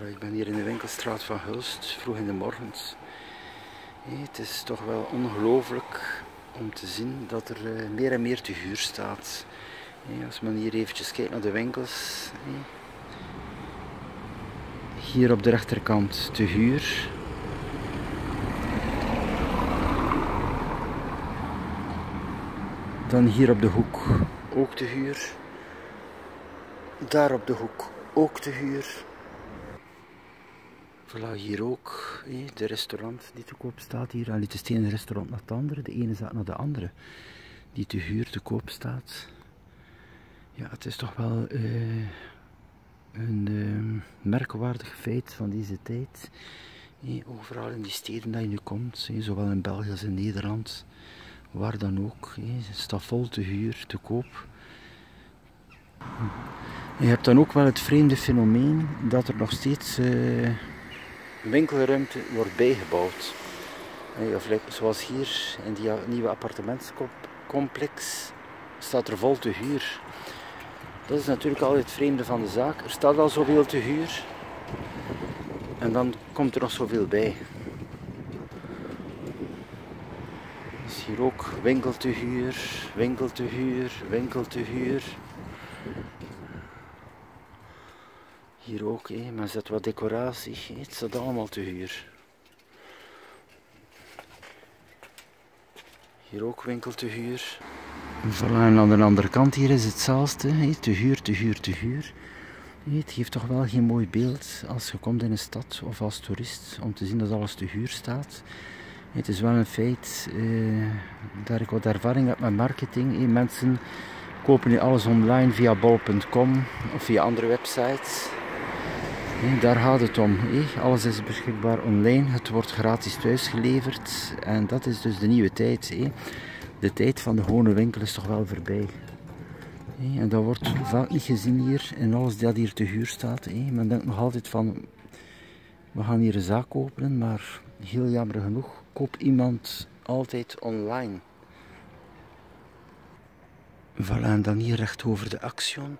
Ik ben hier in de winkelstraat van Hulst, vroeg in de morgens. het is toch wel ongelooflijk om te zien dat er eh, meer en meer te huur staat. als men hier eventjes kijkt naar de winkels. Hier op de rechterkant te huur. Dan hier op de hoek ook te huur. Daar op de hoek ook te huur. Voilà, hier ook. de restaurant die te koop staat hier. Allee, het het ene restaurant naar het andere. De ene zaak naar de andere. Die te huur te koop staat. Ja, het is toch wel uh, een uh, merkwaardig feit van deze tijd. overal in die steden dat je nu komt, zowel in België als in Nederland, waar dan ook. het staat vol te huur, te koop. Je hebt dan ook wel het vreemde fenomeen dat er nog steeds uh, winkelruimte wordt bijgebouwd. Of zoals hier in die nieuwe appartementscomplex staat er vol te huur. Dat is natuurlijk altijd het vreemde van de zaak. Er staat al zoveel te huur en dan komt er nog zoveel bij. Hier ook winkel te huur, winkel te huur, winkel te huur. Hier ook, hé, maar zet wat decoratie. Het staat allemaal te huur. Hier ook winkel te huur. Voilà, en aan de andere kant hier is hetzelfde. Hé, te huur, te huur, te huur. het geeft toch wel geen mooi beeld als je komt in een stad of als toerist om te zien dat alles te huur staat. Het is wel een feit eh, dat ik wat ervaring heb met marketing. mensen kopen nu alles online via bol.com of via andere websites. Daar gaat het om. Alles is beschikbaar online. Het wordt gratis thuis geleverd. En dat is dus de nieuwe tijd. De tijd van de gewone winkel is toch wel voorbij. En dat wordt vaak niet gezien hier in alles dat hier te huur staat. Men denkt nog altijd van, we gaan hier een zaak openen, maar heel jammer genoeg koopt iemand altijd online. Voilà, en dan hier recht over de Action.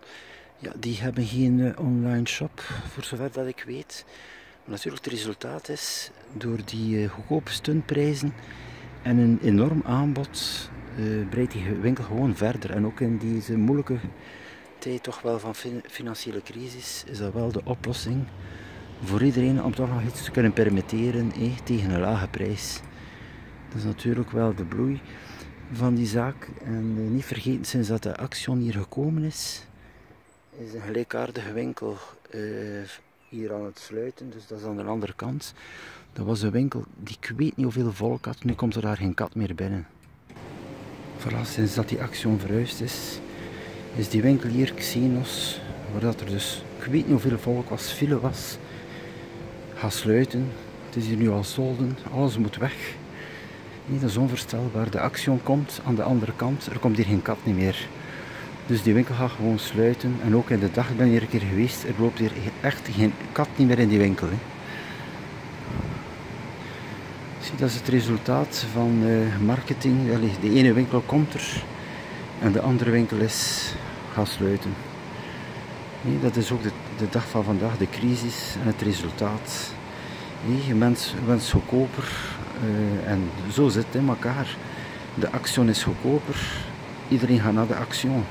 Ja, die hebben geen uh, online shop, voor zover dat ik weet. Maar natuurlijk, het resultaat is, door die uh, goedkope stuntprijzen en een enorm aanbod, uh, breidt die winkel gewoon verder. En ook in deze moeilijke tijd toch wel van fin financiële crisis, is dat wel de oplossing voor iedereen om toch nog iets te kunnen permitteren eh, tegen een lage prijs. Dat is natuurlijk wel de bloei van die zaak. En niet vergeten, sinds dat de Action hier gekomen is, is een gelijkaardige winkel uh, hier aan het sluiten, dus dat is aan de andere kant. Dat was een winkel die ik weet niet hoeveel volk had, nu komt er daar geen kat meer binnen. Voilà, sinds dat die actie verhuisd is, is die winkel hier Xenos, waar dat er dus, ik weet niet hoeveel volk was, file was, gaat sluiten. Het is hier nu al solden, alles moet weg. Nee, dat is onvoorstelbaar. De Action komt aan de andere kant, er komt hier geen kat meer. Dus die winkel gaat gewoon sluiten. En ook in de dag, ik ben hier een keer geweest, er loopt hier echt geen kat niet meer in die winkel. Hè. Zie, dat is het resultaat van uh, marketing. De ene winkel komt er en de andere winkel is gaat sluiten. Nee, dat is ook de, de, dag van vandaag, de crisis en het resultaat. Nee, je mens wenst goedkoper uh, en zo zit het in elkaar. De action is goedkoper, iedereen gaat naar de action.